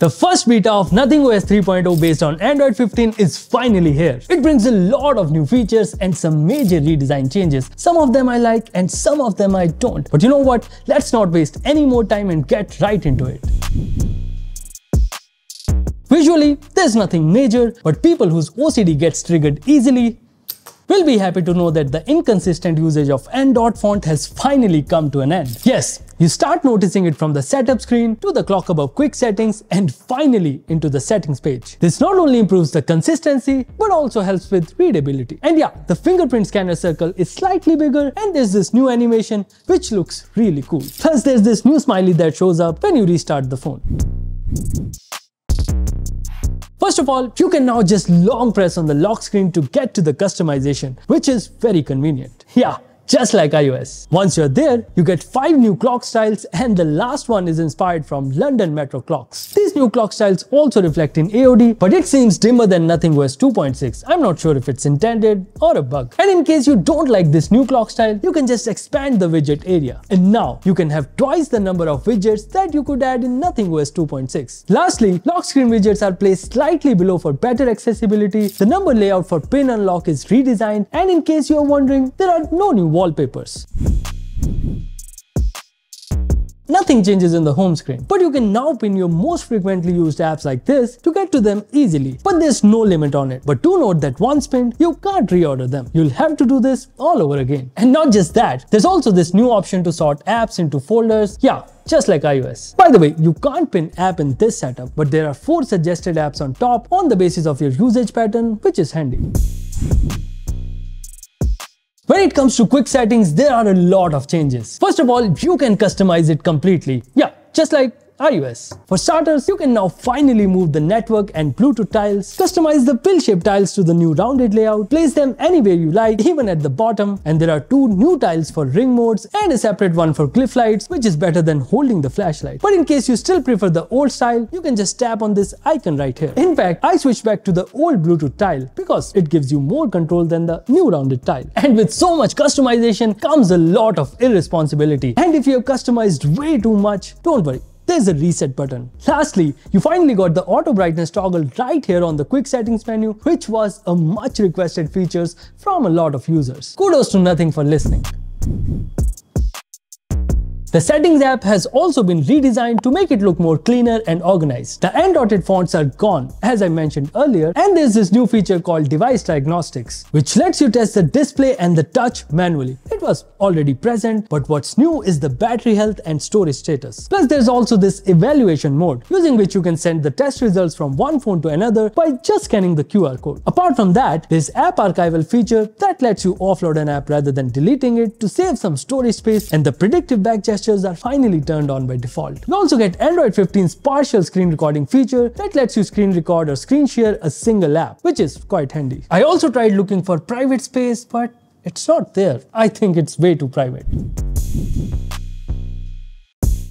The first beta of Nothing OS 3.0 based on Android 15 is finally here. It brings a lot of new features and some major redesign changes. Some of them I like and some of them I don't. But you know what? Let's not waste any more time and get right into it. Visually, there's nothing major, but people whose OCD gets triggered easily will be happy to know that the inconsistent usage of N dot font has finally come to an end. Yes, you start noticing it from the setup screen to the clock above quick settings and finally into the settings page. This not only improves the consistency but also helps with readability. And yeah, the fingerprint scanner circle is slightly bigger and there's this new animation which looks really cool. Plus there's this new smiley that shows up when you restart the phone. First of all, you can now just long press on the lock screen to get to the customization, which is very convenient. Yeah, just like iOS. Once you're there, you get 5 new clock styles and the last one is inspired from London Metro clocks. These new clock styles also reflect in AOD, but it seems dimmer than Nothing OS 2.6. I'm not sure if it's intended or a bug. And in case you don't like this new clock style, you can just expand the widget area. And now you can have twice the number of widgets that you could add in Nothing OS 2.6. Lastly, lock screen widgets are placed slightly below for better accessibility. The number layout for pin unlock is redesigned and in case you're wondering, there are no new wallpapers. Nothing changes in the home screen, but you can now pin your most frequently used apps like this to get to them easily. But there's no limit on it. But do note that once pinned, you can't reorder them. You'll have to do this all over again. And not just that, there's also this new option to sort apps into folders. Yeah, just like iOS. By the way, you can't pin app in this setup, but there are four suggested apps on top on the basis of your usage pattern, which is handy. When it comes to quick settings, there are a lot of changes. First of all, you can customize it completely. Yeah, just like iOS. For starters, you can now finally move the network and Bluetooth tiles, customize the pill-shaped tiles to the new rounded layout, place them anywhere you like, even at the bottom, and there are two new tiles for ring modes and a separate one for Glyph lights, which is better than holding the flashlight. But in case you still prefer the old style, you can just tap on this icon right here. In fact, I switched back to the old Bluetooth tile because it gives you more control than the new rounded tile. And with so much customization comes a lot of irresponsibility. And if you have customized way too much, don't worry there's a reset button. Lastly, you finally got the auto brightness toggle right here on the quick settings menu, which was a much requested features from a lot of users. Kudos to Nothing for listening. The settings app has also been redesigned to make it look more cleaner and organized. The end-dotted fonts are gone, as I mentioned earlier, and there's this new feature called Device Diagnostics, which lets you test the display and the touch manually. It was already present, but what's new is the battery health and storage status. Plus there's also this evaluation mode, using which you can send the test results from one phone to another by just scanning the QR code. Apart from that, there's app archival feature that lets you offload an app rather than deleting it to save some storage space and the predictive back gestures are finally turned on by default. You also get Android 15's partial screen recording feature that lets you screen record or screen share a single app, which is quite handy. I also tried looking for private space, but it's not there. I think it's way too private.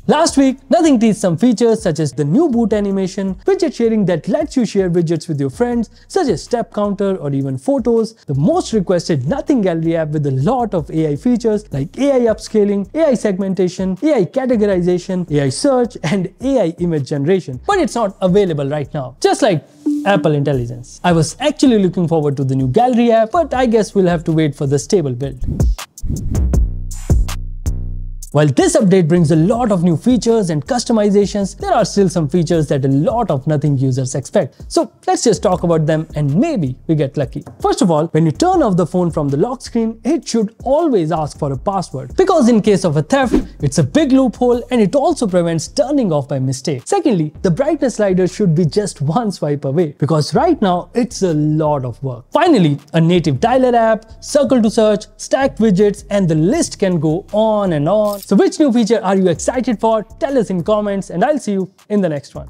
Last week, Nothing teased some features such as the new boot animation, widget sharing that lets you share widgets with your friends, such as step counter or even photos, the most requested Nothing Gallery app with a lot of AI features like AI upscaling, AI segmentation, AI categorization, AI search, and AI image generation. But it's not available right now, just like Apple Intelligence. I was actually looking forward to the new Gallery app, but I guess we'll have to wait for the stable build. While this update brings a lot of new features and customizations, there are still some features that a lot of Nothing users expect. So let's just talk about them and maybe we get lucky. First of all, when you turn off the phone from the lock screen, it should always ask for a password. Because in case of a theft, it's a big loophole and it also prevents turning off by mistake. Secondly, the brightness slider should be just one swipe away because right now it's a lot of work. Finally, a native dialer app, circle to search, stacked widgets and the list can go on and on so which new feature are you excited for? Tell us in comments and I'll see you in the next one.